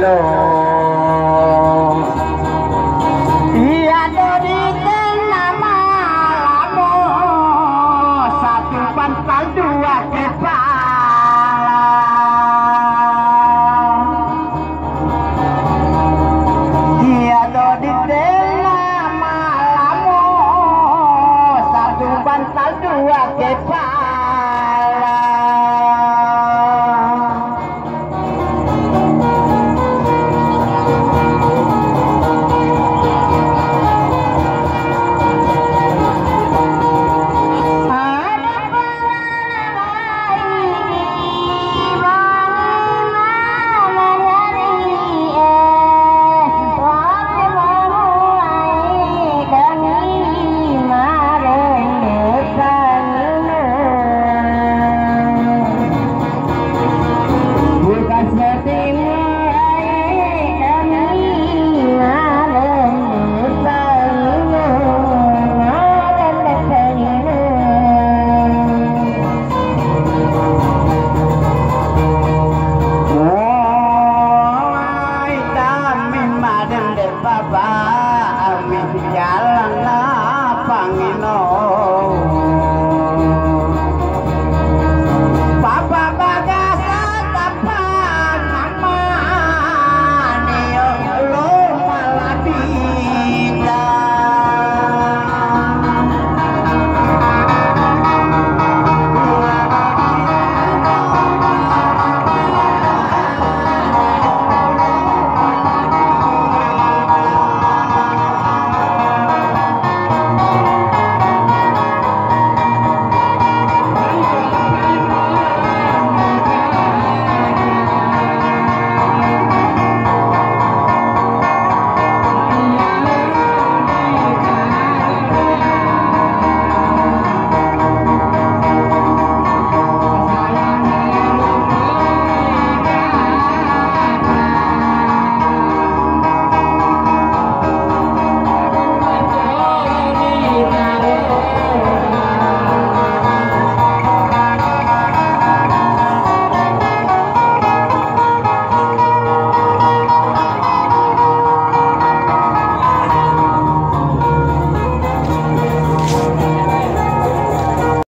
lo Bapak Amin. Ya Jalan